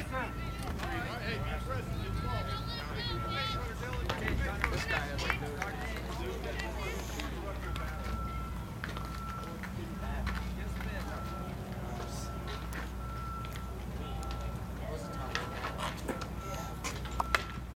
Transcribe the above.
Hey, be present. It's